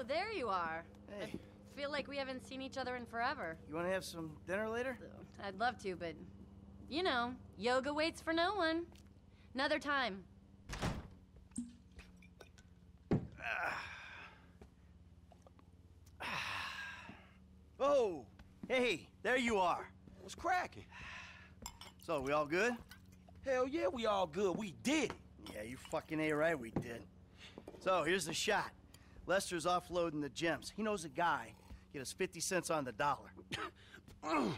Oh, there you are. Hey, Feel like we haven't seen each other in forever. you want to have some dinner later? I'd love to, but you know, yoga waits for no one. Another time. Ah. Oh, hey, there you are. What's cracking? So, we all good? Hell yeah, we all good. We did it. Yeah, you fucking A right, we did. So, here's the shot. Lester's offloading the gems. He knows a guy. Get us 50 cents on the dollar.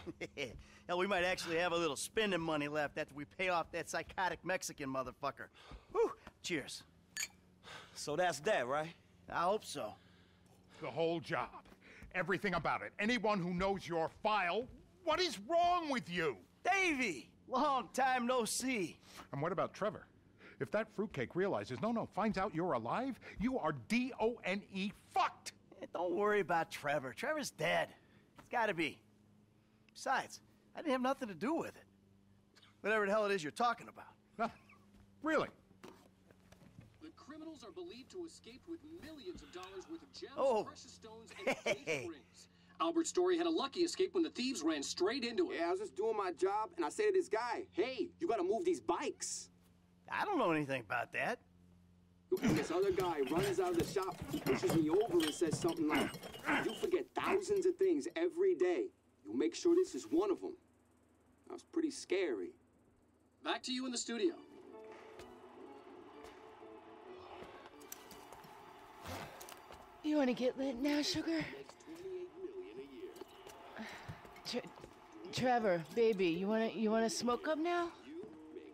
Hell, we might actually have a little spending money left after we pay off that psychotic Mexican motherfucker. Whew, cheers. So that's that, right? I hope so. The whole job. Everything about it. Anyone who knows your file, what is wrong with you? Davy! Long time no see. And what about Trevor? If that fruitcake realizes, no, no, finds out you're alive, you are D O N E fucked! Eh, Don't worry about Trevor. Trevor's dead. It's gotta be. Besides, I didn't have nothing to do with it. Whatever the hell it is you're talking about. Huh? Really? The criminals are believed to escape with millions of dollars worth of gems, Oh. precious stones, and Hey. rings. Albert Story had a lucky escape when the thieves ran straight into him. Yeah, I was just doing my job, and I say to this guy, "Hey, you gotta move these bikes." I don't know anything about that. And this other guy runs out of the shop, pushes me over, and says something like, "You forget thousands of things every day. You make sure this is one of them." That was pretty scary. Back to you in the studio. You want to get lit now, sugar? Tre- Trevor, baby, you wanna you wanna smoke up now?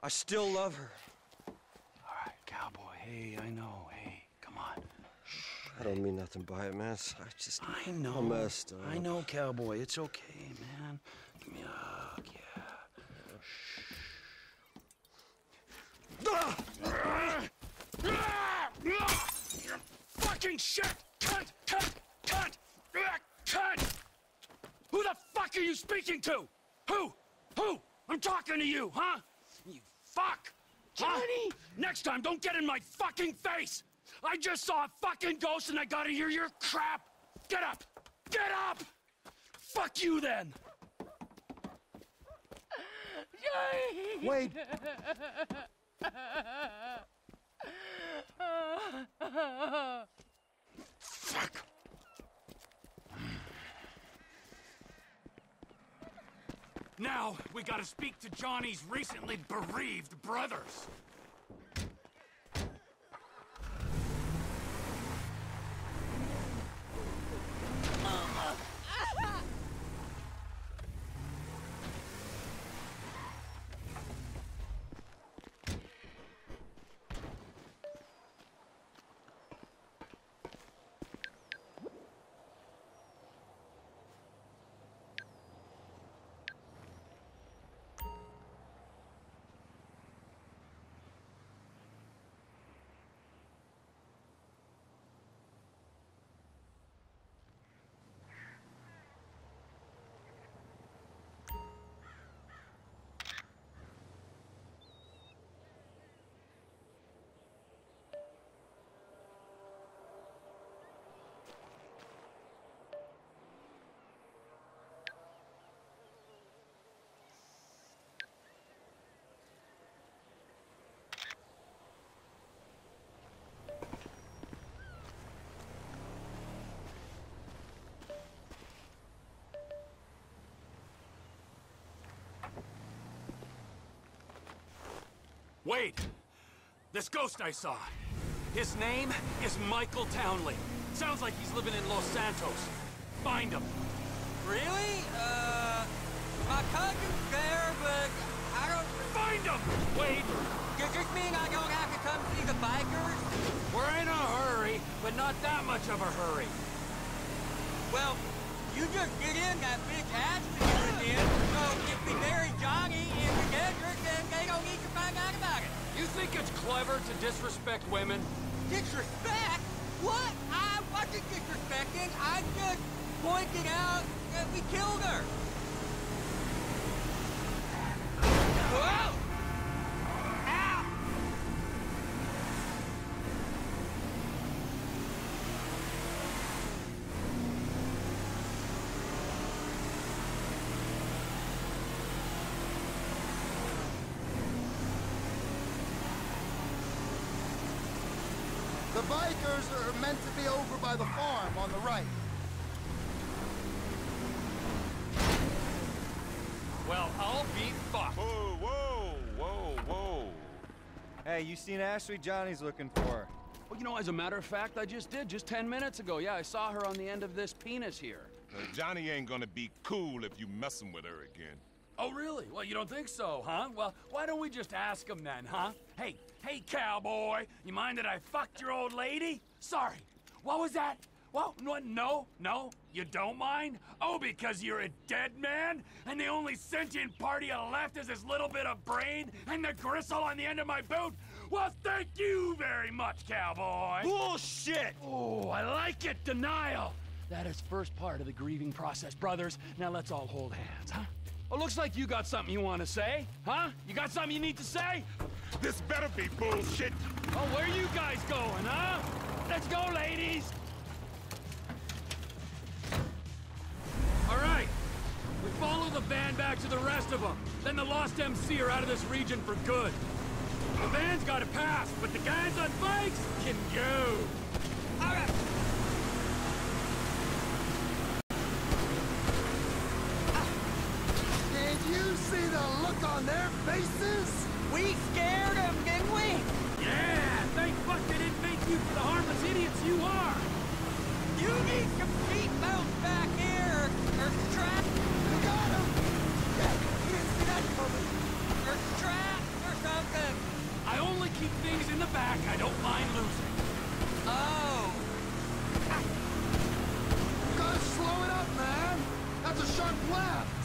I still love her. all right, cowboy. Hey, I know. Hey, come on. I don't mean nothing by it, man. I just I know. I messed up. I know, cowboy. It's okay, man. Give me a hug, yeah. Shh. Fucking shit! Cut! Cut! Cut! Cut! Who the fuck are you speaking to? Who? Who? I'm talking to you, huh? You fuck! Huh? Johnny! Next time, don't get in my fucking face! I just saw a fucking ghost and I gotta hear your crap! Get up! Get up! Fuck you then! Johnny! Wait. Fuck! Now, we gotta speak to Johnny's recently bereaved brothers. Mama! Wait! This ghost I saw. His name is Michael Townley. Sounds like he's living in Los Santos. Find him. Really? Uh, my cousin's there, but I don't... Find him! Wait! Does this mean I don't have to come see the bikers? We're in a hurry, but not that much of a hurry. Well, you just get in that big ass you're in, so if we bury Johnny in the desert, then they don't need to find out about it. You think it's clever to disrespect women? Disrespect? What? I wasn't disrespecting. I just pointed out that we killed her. Whoa! The are meant to be over by the farm on the right. Well, I'll be fucked. Whoa, whoa, whoa, whoa. Hey, you seen Ashley? Johnny's looking for her. Well, you know, as a matter of fact, I just did, just 10 minutes ago. Yeah, I saw her on the end of this penis here. Uh, Johnny ain't gonna be cool if you messing with her again. Oh, really? Well, you don't think so, huh? Well, why don't we just ask him then, huh? Hey, hey, cowboy, you mind that I fucked your old lady? Sorry. What was that? Well, no, no, no, you don't mind? Oh, because you're a dead man? And the only sentient part you left is this little bit of brain and the gristle on the end of my boot? Well, thank you very much, cowboy. Bullshit! Oh, I like it, denial. That is first part of the grieving process, brothers. Now let's all hold hands, huh? Oh, looks like you got something you want to say, huh? You got something you need to say? This better be bullshit. Oh, where are you guys going, huh? Let's go, ladies! All right. We follow the van back to the rest of them. Then the lost MC are out of this region for good. The van's got to pass, but the guys on bikes can go. All right. Did you see the look on their faces? We scared them, didn't we? Yeah, thank fuck they didn't make you for the harmless idiots you are. You need some seatbelts back here, or straps. You got him! Yeah, you didn't see that coming. Or straps or something. I only keep things in the back I don't mind losing. Oh. You gotta slow it up, man! That's a sharp left!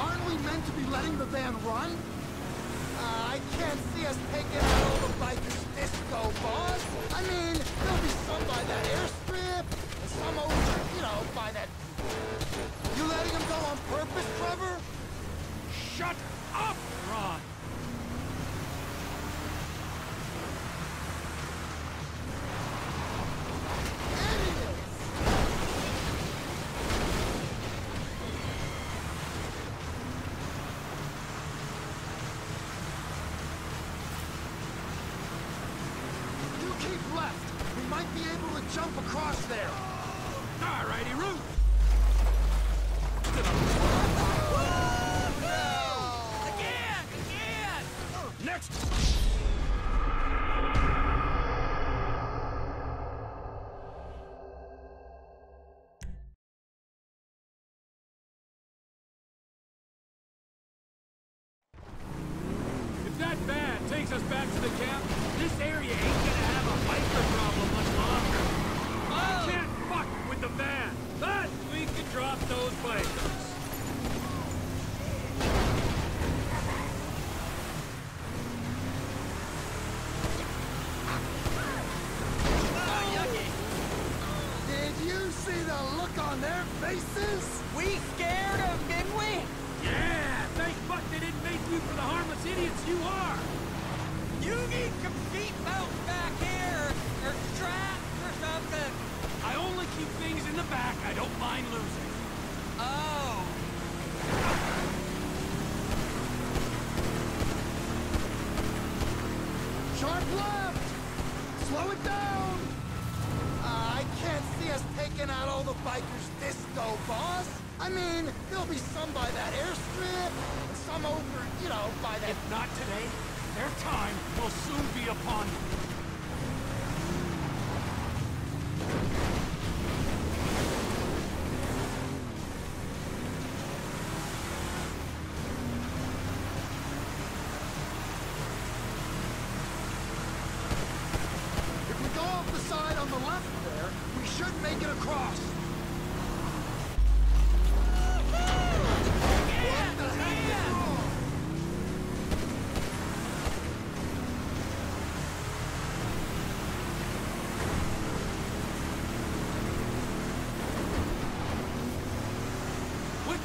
Aren't we meant to be letting the van run? Uh, I can't see us taking out all the bikers disco, boss! I mean, there'll be some by that airstrip, and some over, you know, by that... You letting them go on purpose, Trevor? Shut up, Ron! On their faces? We scared them, didn't we? Yeah, thank fuck they didn't make you for the harmless idiots you are. You need some seatbelts back here, or straps or something. I only keep things in the back I don't mind losing. Oh. Sharp left! Slow it down! Uh, I can't see us taking out all the bikers disco, boss! I mean, there'll be some by that airstrip, some over, you know, by that... If not today, Their time will soon be upon them. If we go off the side on the left there, we should make it across.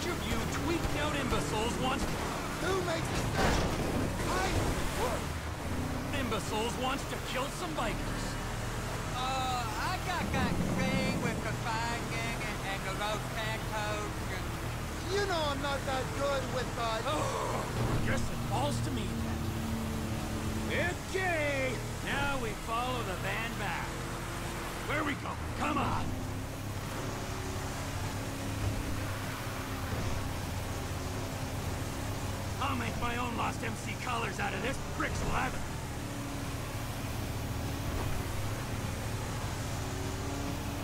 Which of you tweaked out imbeciles wants... Who makes the special? I work. Imbeciles wants to kill some bikers? Uh, I got that thing with the fine gang and, and the road tacos and... You know I'm not that good with, uh... Oh, guess it falls to me then. Okay, now we follow the van back. Where we go? Come on. I'll make my own Lost MC colors out of this brick's leather.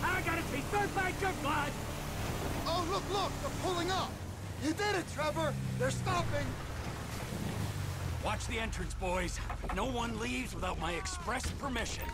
I gotta taste my biker blood! Oh, look, look! They're pulling up! You did it, Trevor! They're stopping! Watch the entrance, boys. No one leaves without my express permission.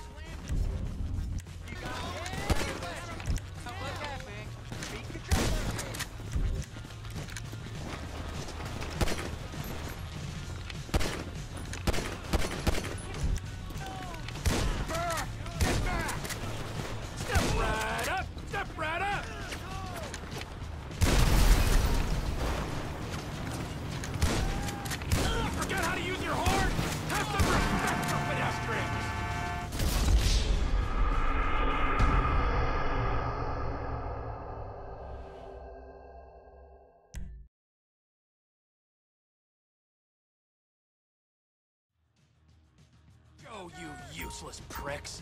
You useless pricks!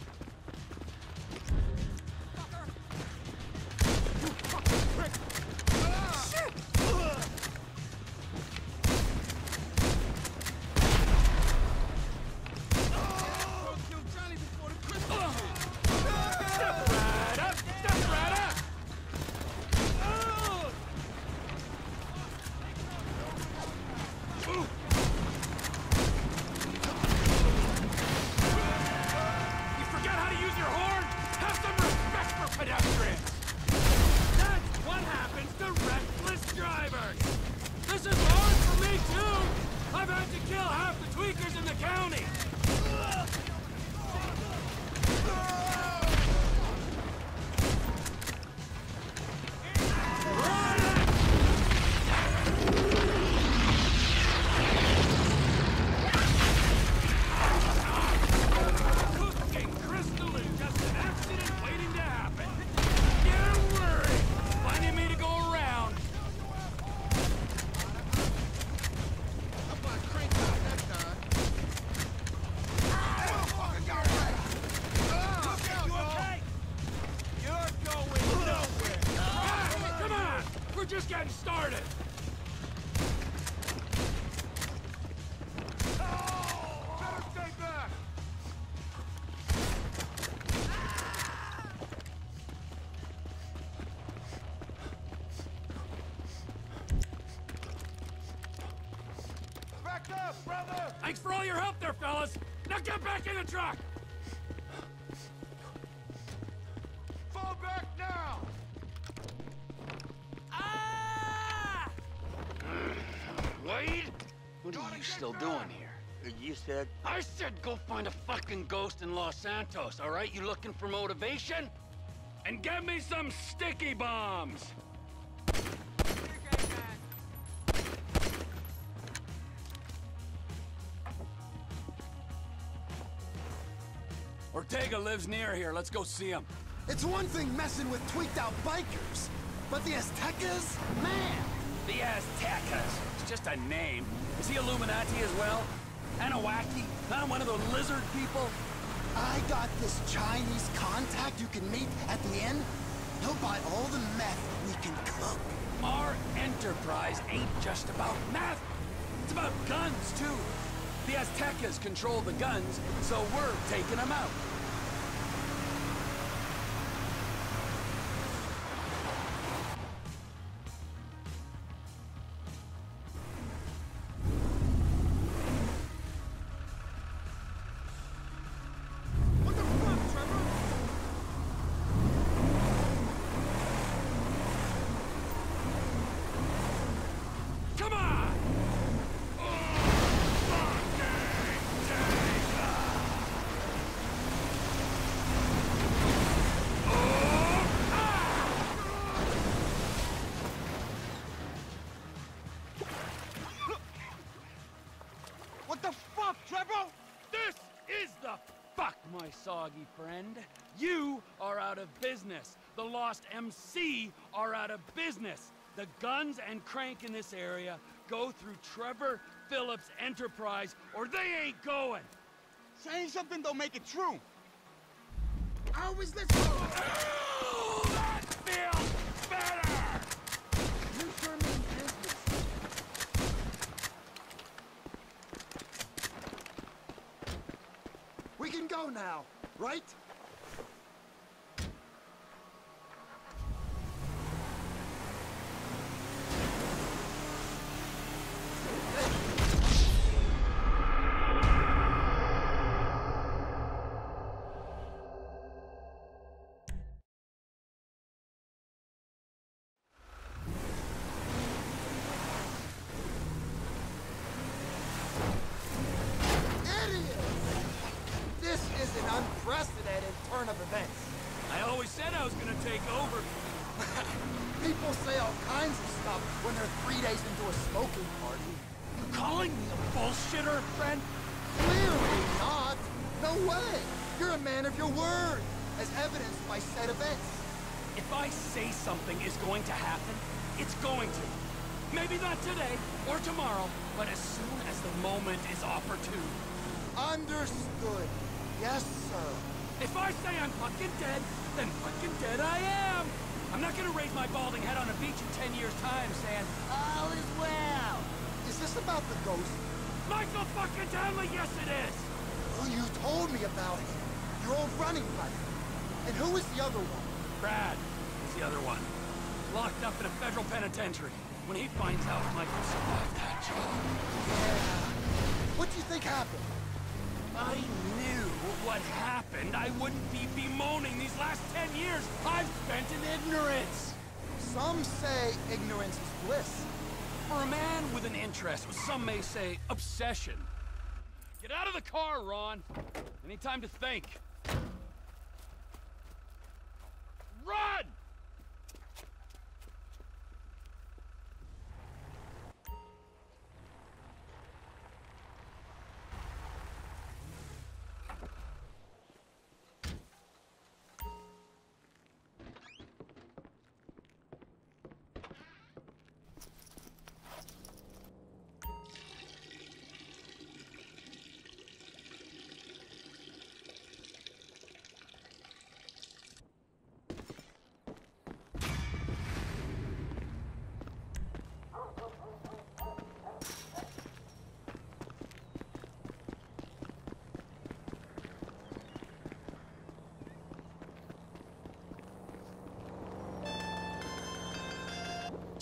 Thanks for all your help there, fellas! Now get back in the truck! Fall back now! Ah! Wade? What are you still doing here? You said... I said go find a fucking ghost in Los Santos, all right? You looking for motivation? And get me some sticky bombs! Ortega lives near here. Let's go see him. It's one thing messing with tweaked out bikers, but the Aztecas? Man! The Aztecas. It's just a name. Is he Illuminati as well? Anunnaki? Not one of those lizard people? I got this Chinese contact you can meet at the inn. He'll buy all the meth we can cook. Our enterprise ain't just about meth. It's about guns, too. The Aztecas control the guns, so we're taking them out. Soggy friend. You are out of business. The Lost MC are out of business. The guns and crank in this area go through Trevor Philips Enterprise, or they ain't going. Saying something don't make it true. How is this? Oh, that feels better! You sure mean business. We can go now, right? Today or tomorrow, but as soon as the moment is opportune. Understood. Yes, sir. If I say I'm fucking dead, then fucking dead I am. I'm not gonna raise my balding head on a beach in ten years' time saying, all is well. Is this about the ghost? Michael fucking Townley, yes it is. Well, you told me about it. Your old running buddy. And who is the other one? Brad is the other one. Locked up in a federal penitentiary. When he finds out Michael survived that job. What do you think happened? I knew what happened. I wouldn't be bemoaning these last ten years I've spent in ignorance. Some say ignorance is bliss. For a man with an interest, some may say obsession. Get out of the car, Ron. Any time to think. Run!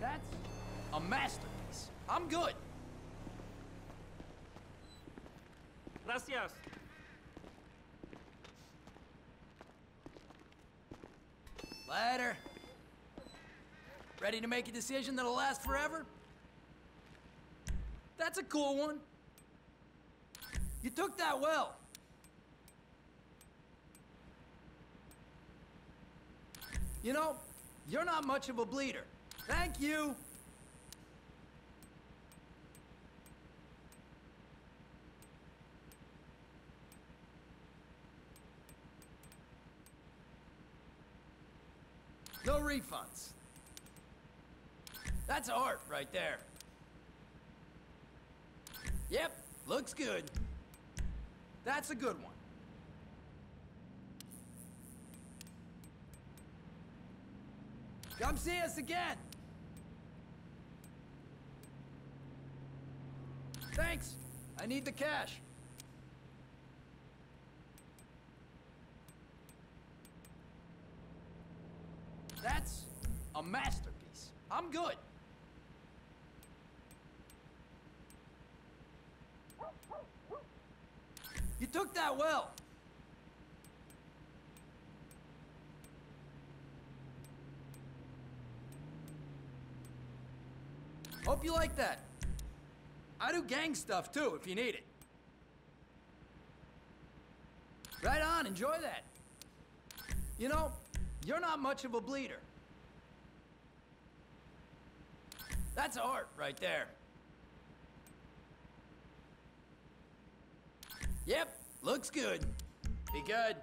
That's a masterpiece. I'm good. Gracias. Later. Ready to make a decision that'll last forever? That's a cool one. You took that well. You know, you're not much of a bleeder. Thank you. No refunds. That's art right there. Yep, looks good. That's a good one. Come see us again. Thanks. I need the cash. That's a masterpiece. I'm good. You took that well. Hope you like that. I do gang stuff too, if you need it. Right on, enjoy that. You know, you're not much of a bleeder. That's art right there. Yep, looks good. Be good.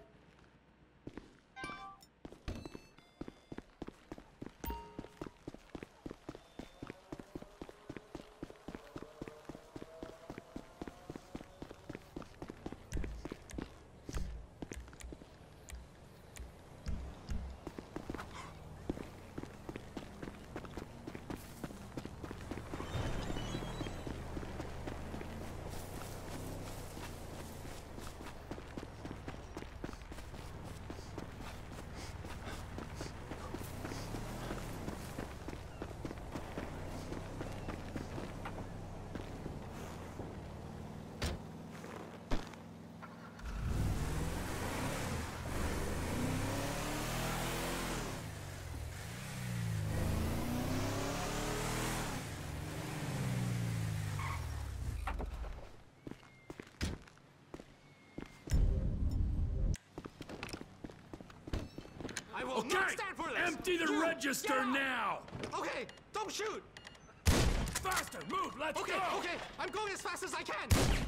I will okay. not stand for this! Empty the Shoot. register now! Okay, don't shoot! Faster, move, let's okay, go! Okay, okay, I'm going as fast as I can!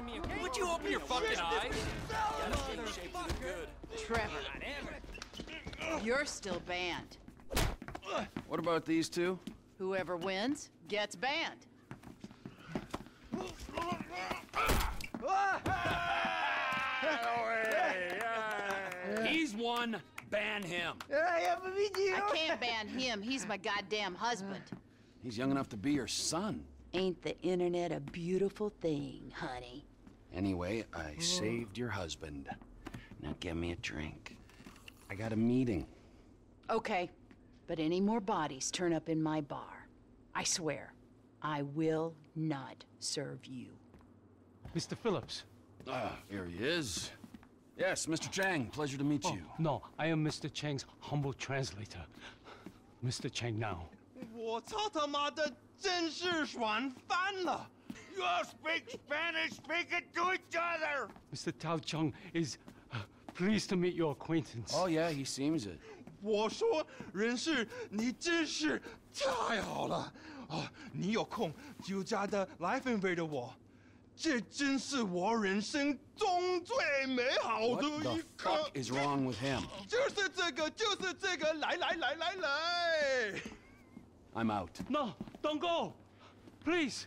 From me, okay? Would you open your fucking eyes? Trevor, you're still banned. What about these two? Whoever wins gets banned. He's one, ban him. I can't ban him. He's my goddamn husband. He's young enough to be your son. Ain't the internet a beautiful thing, honey? Anyway, I oh. saved your husband. Now get me a drink. I got a meeting. Okay, but any more bodies turn up in my bar. I swear, I will not serve you. Mr. Philips. Ah, here he is. Yes, Mr. Cheng, pleasure to meet oh, you. No, I am Mr. Cheng's humble translator. Mr. Chang now. 我操他妈的真是爽翻了！you all speak Spanish, speak it to each other! Mr. Tao Cheng is uh, pleased to meet your acquaintance. Oh, yeah, he seems it. 我说，人事，你真是太好了哦！你有空就加的来分配着我，这真是我人生中最美好的一刻。What the fuck is wrong with him？就是这个，就是这个，来来来来来。I'm out. No, don't go, please.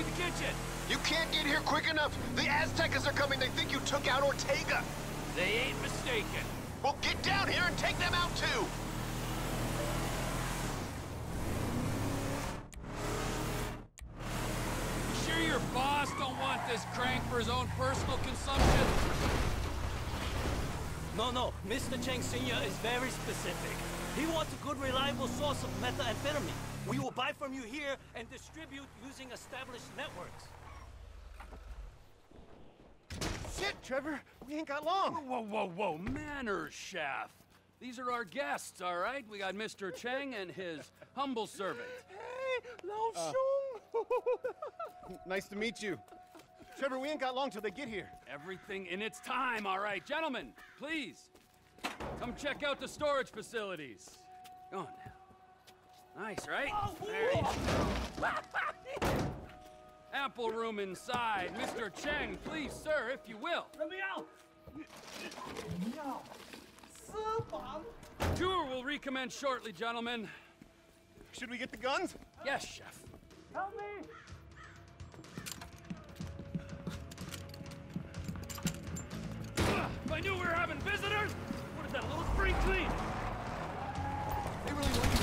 Coming see the kitchen. You can't get here quick enough. The Aztecas are coming. They think you took out Ortega. They ain't mistaken. Well, get down here and take them out too. You sure your boss don't want this crank for his own personal consumption? No, no. Mr. Cheng Sr. is very specific. He wants a good, reliable source of methamphetamine. We will buy from you here and distribute using established networks. Shit, Trevor. We ain't got long. Whoa, whoa, whoa. whoa! Manners, chef. These are our guests, all right? We got Mr. Cheng and his humble servant. Hey, Lao uh. Shung. nice to meet you. Trevor, we ain't got long till they get here. Everything in its time, all right. Gentlemen, please. Come check out the storage facilities. Go on now. Nice, right? There you go. Ample room inside. Mr. Cheng, please, sir, if you will. Let me out! Tour will recommence shortly, gentlemen. Should we get the guns? Yes, chef. Help me! If I knew we were having visitors, what is that, a little spring clean? They really want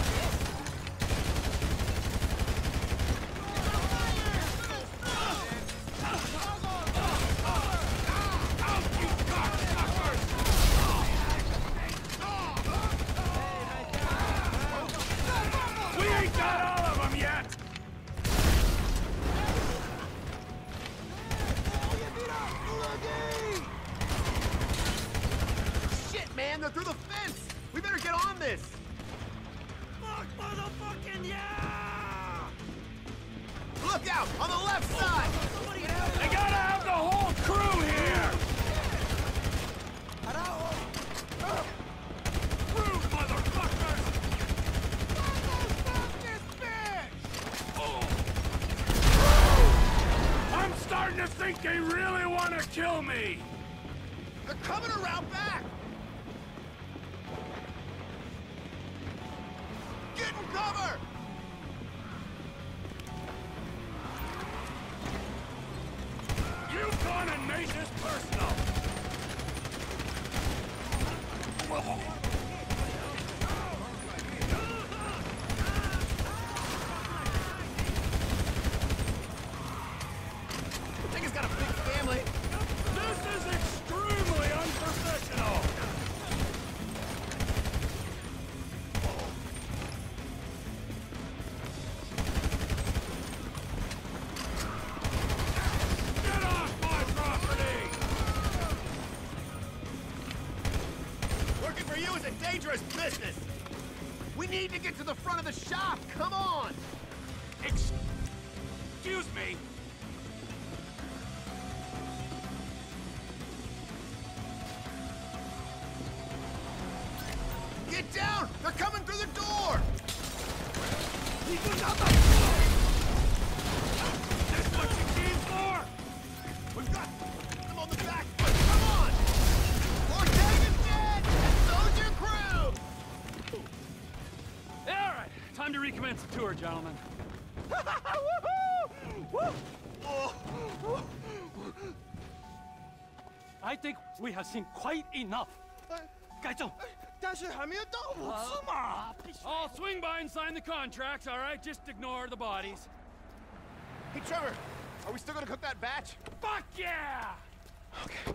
need to get to the front of the shop. Come on. Excuse me! Get down. They're coming through the door. tour, gentlemen. I think we have seen quite enough. 该正，但是还没有到五次嘛。 I'll swing by and sign the contracts, all right? Just ignore the bodies. Hey, Trevor, are we still gonna cook that batch? Fuck yeah! Okay.